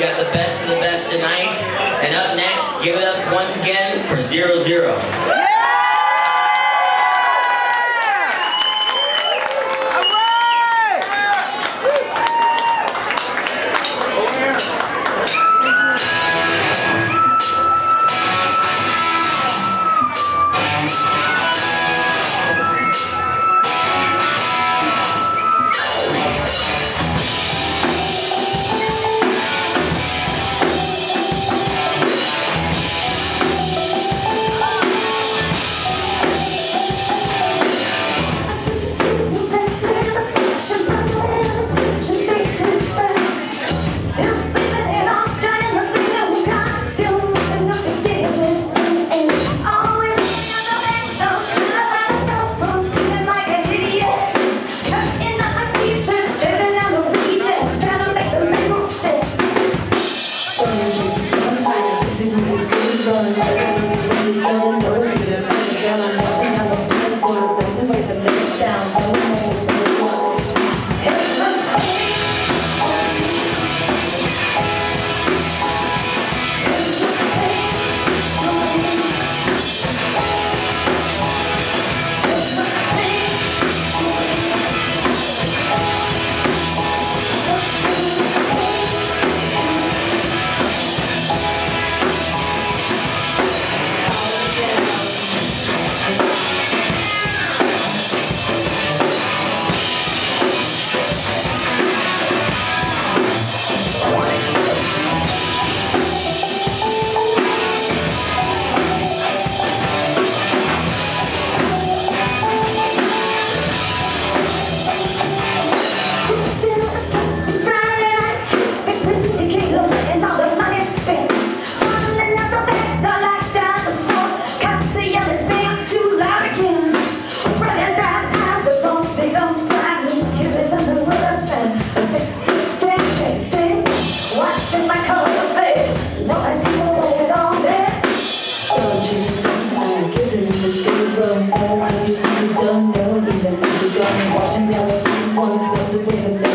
got the best of the best tonight. And up next, give it up once again for Zero Zero. One, one, one, together.